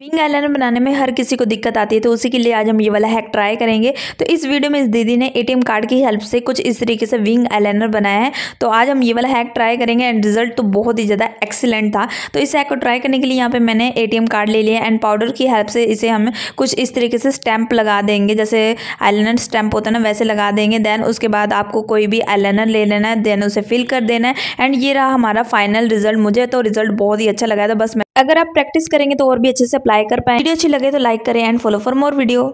Wing eyeliner बनाने में हर किसी को दिक्कत आती है तो उसी के लिए आज हम ये वाला हैक ट्राई करेंगे। तो इस वीडियो में इस दीदी ने एटीएम कार्ड की हेल्प से कुछ इस तरीके से विंग आईलाइनर बनाया है। तो आज हम ये वाला हैक ट्राई करेंगे एंड रिज़ल्ट तो बहुत ही ज़्यादा एक्सीलेंट था। तो इस हैक को ट्राई करने के लिए यहाँ पर मैंने एटीएम कार्ड ले लिया एंड पाउडर की हेल्प से इसे हम कुछ इस तरीके से स्टैंप लगा देंगे। जैसे आईलाइनर स्टैंप होता है ना, वैसे लगा देंगे। देन उसके बाद आपको कोई भी आईलाइनर ले लेना है देन उसे फिल कर देना है। एंड ये रहा हमारा फाइनल रिज़ल्ट मुझे तो रिज़ल्ट बहुत ही अच्छा लगा था। बस अगर आप प्रैक्टिस करेंगे तो और भी अच्छे से अप्लाई कर पाए। वीडियो अच्छी लगे तो लाइक करें and follow for more video